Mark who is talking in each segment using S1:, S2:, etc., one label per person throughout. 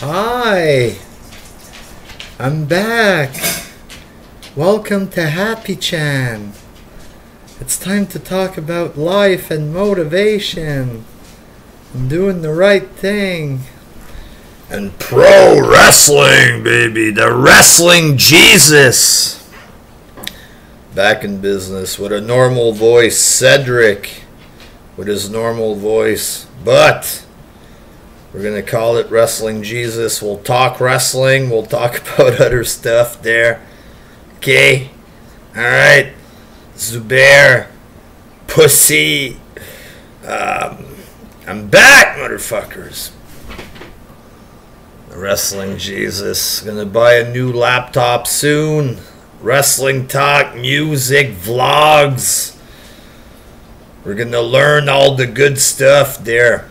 S1: Hi, I'm back. Welcome to Happy Chan. It's time to talk about life and motivation and doing the right thing.
S2: And pro wrestling, baby. The wrestling Jesus. Back in business with a normal voice, Cedric with his normal voice. But we're going to call it Wrestling Jesus. We'll talk wrestling, we'll talk about other stuff there. Okay? Alright. Zubair. Pussy. Um, I'm back, motherfuckers. Wrestling Jesus. Gonna buy a new laptop soon. Wrestling talk, music, vlogs. We're gonna learn all the good stuff there.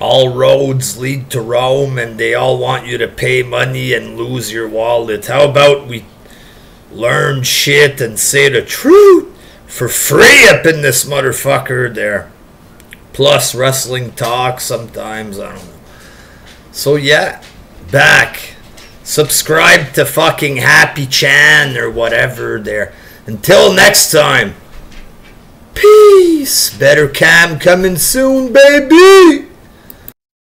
S2: All roads lead to Rome, and they all want you to pay money and lose your wallet. How about we learn shit and say the truth for free up in this motherfucker there? Plus, wrestling talk sometimes, I don't know. So yeah, back. Subscribe to fucking Happy Chan or whatever there. Until next time. Peace. Better cam coming soon, baby.